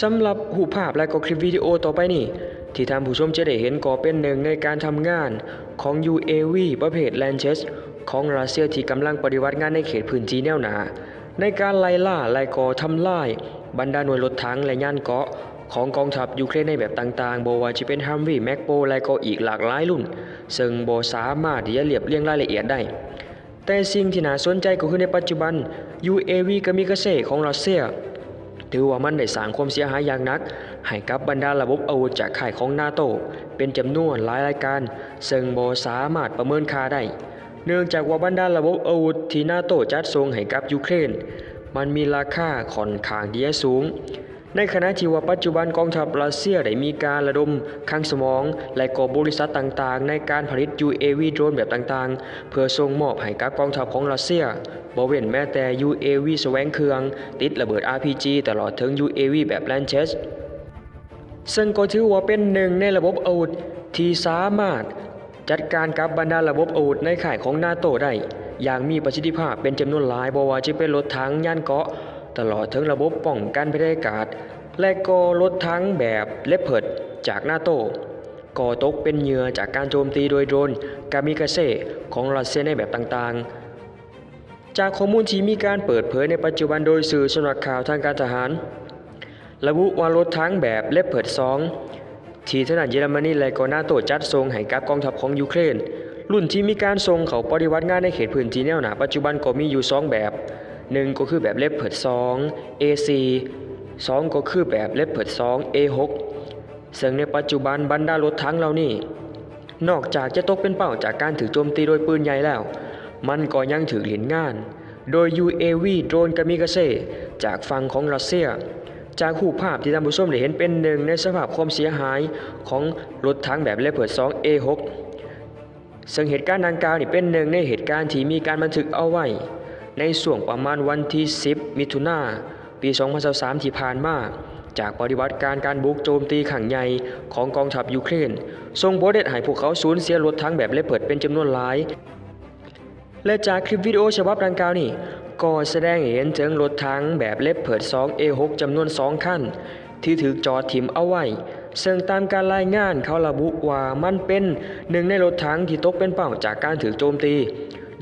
สำหรับรูภาพและก็คลิปวิดีโอต่อไปนี้ที่ท่านผู้ชมจะได้เห็นก็เป็นหนึ่งในการทำงานของ UAV ประเภท l a n c h e s ของรัสเซียที่กำลังปฏิวัติงานในเขตพื้นที่แนวหนา ในการไล่ล่าไล่ก่อทำลาย บรรดาหน่วยรถถังและย่านเกาะของกองทัพยูเครนในแบบต่างๆบ่ว่าจะเป็นฮัมวีแม็กโปและก็อีกหลากหลายรุ่น ซึ่งบ่สามารถที่จะเรียบเรียงรายละเอียดได้ แต่สิ่งที่น่าสนใจก็คือในปัจจุบัน UAV กามิกาเซของรัสเซีย ถือว่ามันได้สร้างความเสียหายอย่างหนัก ให้กับบรรดาระบบอาวุธจากข่ายของนาโต เป็นจำนวนหลายรายการ ซึ่งบ่สามารถประเมินค่าได้ เนื่องจากว่าบรรดาระบบอาวุธที่นาโตจัดส่งให้กับยูเครน มันมีราคาค่อนข้างที่จะสูง ในขณะที่ว่าปัจจุบันกองทัพรัสเซียได้มีการระดมคลังสมอง และก็บริษัทต่างๆ ในการผลิต UAV โดรนแบบต่างๆ เพื่อส่งมอบให้กับกองทัพของรัสเซียบ่เว้นแม้แต่ UAV แสวงเครื่อง ติดระเบิด RPG ตลอดถึง UAV แบบ Lancet ซึ่งก็ถือว่าเป็นหนึ่งในระบบอาวุธที่สามารถจัดการกับบรรดาระบบอาวุธในข่ายของนาโตได้ อย่างมีประสิทธิภาพเป็นจำนวนหลายบว่าจะเป็นรถถังย่านเกาะ ตลอดถึงระบบป้องกันภัยอากาศ และก็รถถังแบบเลปเพิดจากนาโตก่อตกเป็นเหยื่อจากการโจมตีโดยโดรนกามิกาเซ่ของรัสเซียในแบบต่างๆ จากข้อมูลที่มีการเปิดเผยในปัจจุบันโดยสื่อสำนักข่าวทางการทหาร ระบุว่ารถถังแบบ Leopard 2ที่ทหารเยอรมนีและก็นาโตจัดส่งให้กับกองทัพของยูเครนรุ่นที่มีการส่งเข้าปฏิบัติงานในเขตพื้นที่แนวหน้าปัจจุบันก็มีอยู่ 2 แบบ หนึ่งก็คือแบบเลปเพิร์ด2 AC สองก็คือแบบเลปเพิร์ด2 A6 ซึ่งในปัจจุบันบรรดารถถังเหล่านี้ นอกจากจะตกเป็นเป้าจากการถือโจมตีโดยปืนใหญ่แล้ว มันก็ยังถือเหรียญงาน โดย UAV โดรนกามิกาเซจากฝั่งของรัสเซีย จากรูภาพที่ท่านผู้ชมได้เห็นเป็นหนึ่งในสภาพความเสียหายของรถถังแบบเลปเพิร์ด2 A6 ซึ่งเหตุการณ์ดังกล่าวนี่เป็นหนึ่งในเหตุการณ์ที่มีการบันทึกเอาไว้ ในส่วงประมาณวันที่ 10 มิถุนาปี 2023 ที่ผ่านมา จากปฏิบัติการการบุกโจมตีขังใหญ่ของกองทัพยูเครนส่งโบเด็ดให้พวกเขาสูญเสียรถทั้งแบบเลปเปิดเป็นจำนวนหลาย และจากคลิปวิดีโอฉบับดังกล่าวนี่ก็แสดงเห็นถึงรถทั้งแบบเลปเปิด 2 A6 จำนวน 2 คันที่ถูกจอดถิ่มเอาไว้ซึ่งตามการรายงานเขาระบุว่ามันเป็นหนึ่งในรถถังที่ตกเป็นเป้าจากการถือโจมตี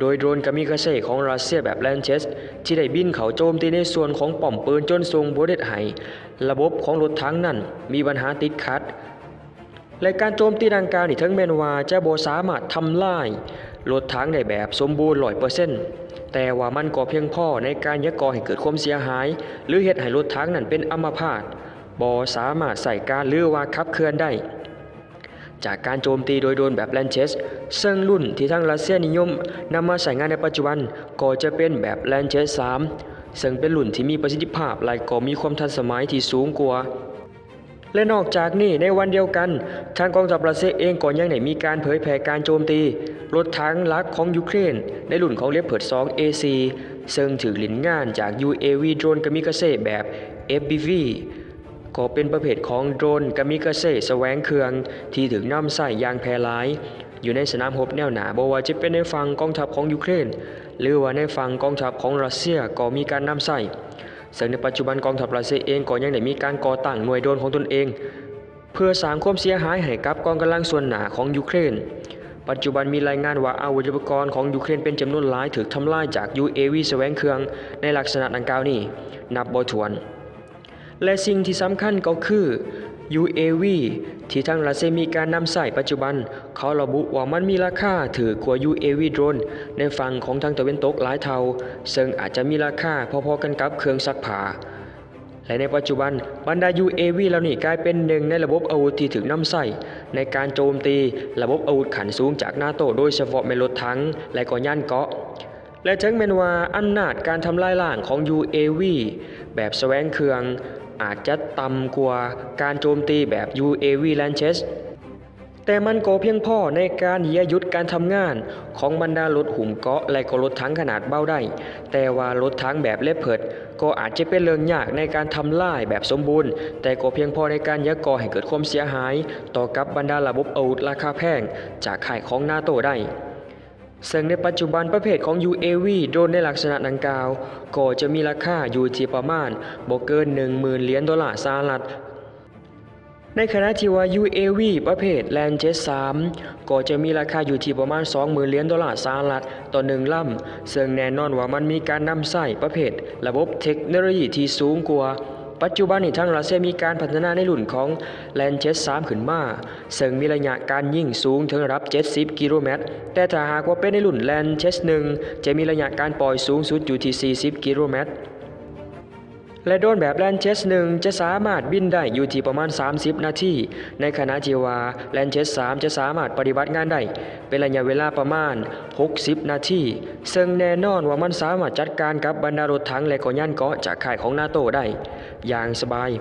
โดยโดรนกามิกาเซ่ของรัสเซียแบบแลนเชส ที่ได้บินเขาโจมตีในส่วนของป้อมปืนจนทรงบเด็ดไหระบบของรถถังนั้นมีปัญหาติดขัด และการโจมตีดังกล่าวนี่ถึงแมนวาจะบสามารถทำลายรถถังได้แบบสมบูรณ์100%แต่ว่ามันก็เพียงพอในการยักก่อให้เกิดความเสียหาย หรือเฮ็ดให้รถถังนั้นเป็นอัมพาตบสามารถใส่การหรือว่าขับเคลื่อนได้ จากการโจมตีโดยโดรนแบบ Lancet ซึ่งรุ่นที่ทางรัสเซียนิยมนำมาใช้งานในปัจจุบันก็จะเป็นแบบ Lancet 3 ซึ่งเป็นรุ่นที่มีประสิทธิภาพและก็มีความทันสมัยที่สูงกว่าและนอกจากนี้ในวันเดียวกัน ทางกองทัพรัสเซียเองก็ยังได้มีการเผยแพร่การโจมตี รถถังหลักของยูเครน ในรุ่นของเลปเพิร์ด2 AC ซึ่งถือหลินงานจาก UAV โดรนกามิกาเซแบบ FPV ก็เป็นประเภทของโดรนกามิกาเซแสวงเครื่อง ที่ถึงนำใส่ยางแพร่หลาย อยู่ในสนามรบแนวหน้าบ่ว่าจะเป็นในฝั่งกองทัพของยูเครน หรือว่าในฝั่งกองทัพของรัสเซียก็มีการนำใส่ซึ่งในปัจจุบันกองทัพรัสเซียเองก็ยังได้มีการก่อตั้งหน่วยโดรนของตนเอง เพื่อสร้างความเสียหายให้กับกองกำลังส่วนหน้าของยูเครน ปัจจุบันมีรายงานว่าอาวุธยุทโธปกรณ์ของยูเครนเป็นจำนวนหลายถูกทำลายจาก UAV แสวงเครื่องในลักษณะดังกล่าวนี้นับบ่ถ้วน และสิ่งที่สำคัญก็คือ UAV ที่ทางรัสเซียมีการนำใส่ปัจจุบัน เขาระบุว่ามันมีราคาถือกว่า UAV โดรนในฝั่งของทางตะวันตกหลายเท่า ซึ่งอาจจะมีราคาพอๆกันกับเครื่องซักผ้าและในปัจจุบันบรรดา UAV เหล่านี้กลายเป็นหนึ่งในระบบอาวุธที่ถึงนำใส่ในการโจมตีระบบอาวุธขันสูงจากนาโตโดยเฉพาะเมนรถถังและก็ย่านเกาะ และถึงแม้นว่าอำนาจการทำลายล้างของ UAV แบบแสวงเครือง อาจจะต่ำกว่าการโจมตีแบบ UAV Lancet แต่มันก็เพียงพอในการเหยียยุดการทำงานของบรรดารถหุ่มเกาะและก็รถถังขนาดเบาได้ แต่ว่ารถถังแบบเลปเพิดก็อาจจะเป็นเรื่องยากในการทำลายแบบสมบูรณ์ แต่ก็เพียงพอในการยักก่อให้เกิดความเสียหาย ต่อกับบรรดาระบบอาวุธราคาแพง จากข่ายของนาโตได้ ซึ่งในปัจจุบันประเภทของ UAV โดรนในลักษณะดังกล่าว ก็จะมีราคาอยู่ที่ประมาณบ่เกิน 10,000 เหรียญดอลลาร์สหรัฐในขณะที่ว่า UAV ประเภท Land Jet 3 ก็จะมีราคาอยู่ที่ประมาณ 20,000 เหรียญดอลลาร์สหรัฐต่อหนึ่งลำซึ่งแน่นอนว่ามันมีการนำใช้ประเภท ระบบเทคโนโลยีที่สูงกว่า ปัจจุบันนี้ทางรัสเซียมีการพัฒนาในรุ่นของแลนเชสสามขึ้นมาซึ่งมีระยะการยิงสูงถึงระดับ 70 กิโลเมตร แต่ถ้าหากว่าเป็นในรุ่นแลนเชสหนึ่งจะมีระยะการปล่อยสูงสุดอยู่ที่ 40 กิโลเมตร และโดรนแบบแลนเชสหนึ่งจะสามารถบินได้อยู่ที่ประมาณ 30 นาที ในขณะที่ว่าแลนเชส3จะสามารถปฏิบัติงานได้ เป็นระยะเวลาประมาณ 60 นาทีซึ่งแน่นอนว่ามันสามารถจัดการกับบรรดารถถังและก็ย่านเกาะจากข่ายของนาโตได้ อย่างสบาย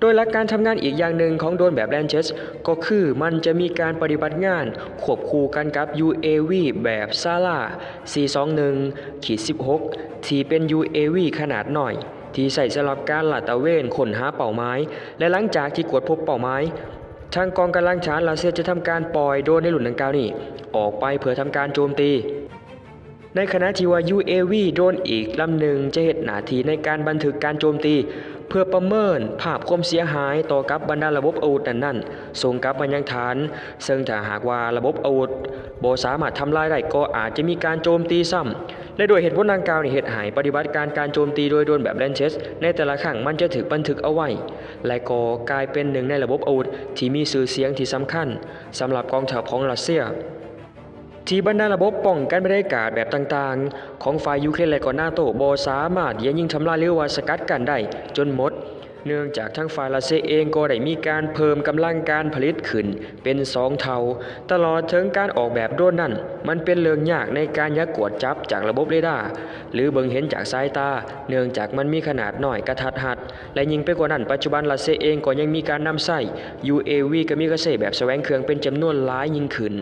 โดยหลักการทำงานอีกอย่างหนึ่งของโดรนแบบแลนเชสก็คือมันจะมีการปฏิบัติงานควบคู่กันกับ UAV แบบซาร่า421ขีด16 ที่เป็น UAV ขนาดหน่อย ที่ใส่สำหรับการลาดตระเวนค้นหาเป้าหมายและหลังจากที่กวดพบเป้าหมายทางกองกำลังชาร์จรัสเซียจะทำการปล่อยโดรนในหลุนดังกล่าวนี้ออกไปเพื่อทำการโจมตี ในขณะที่ว่า UAV โดรนอีกลำหนึ่งจะเหตุหนาทีในการบันทึกการโจมตีเพื่อประเมินภาพความเสียหายต่อกับบรรดาระบบอาวุธนั้นๆส่งกลับมายังฐาน ซึ่งถ้าหากว่าระบบอาวุธโบสามารถทำลายได้ก็อาจจะมีการโจมตีซ้ำ และโดยเหตุผลดังกล่าวนี่เหตุหายปฏิบัติการการโจมตีโดยโดนแบบแลนเชส ในแต่ละครั้งมันจะถูกบันทึกเอาไว้ และก็กลายเป็นหนึ่งในระบบอาวุธที่มีสื่อเสียงที่สำคัญสำหรับกองทัพของรัสเซียที่บรรดาระบบป้องกันบรรยากาศแบบต่างๆ ของฝ่ายยูเครนและก็นาโตบอสามารถยิงยิงทำลายหรือว่าสกัดกันได้จนหมด เนื่องจากทั้งฝ่ายรัสเซียเองก็ได้มีการเพิ่มกำลังการผลิตขึ้นเป็นสองเท่า ตลอดถึงการออกแบบโดรนนั้นมันเป็นเรื่องยากในการยักกวดจับจากระบบเรดาร์หรือเบิ่งเห็นจากสายตา เนื่องจากมันมีขนาดน้อยกระทัดหัด และยิ่งไปกว่านั้นปัจจุบันรัสเซียเองก็ยังมีการนำใช้ UAV กับมิกาเซแบบแสวงเครื่องเป็นจำนวนหลายยิ่งขึ้น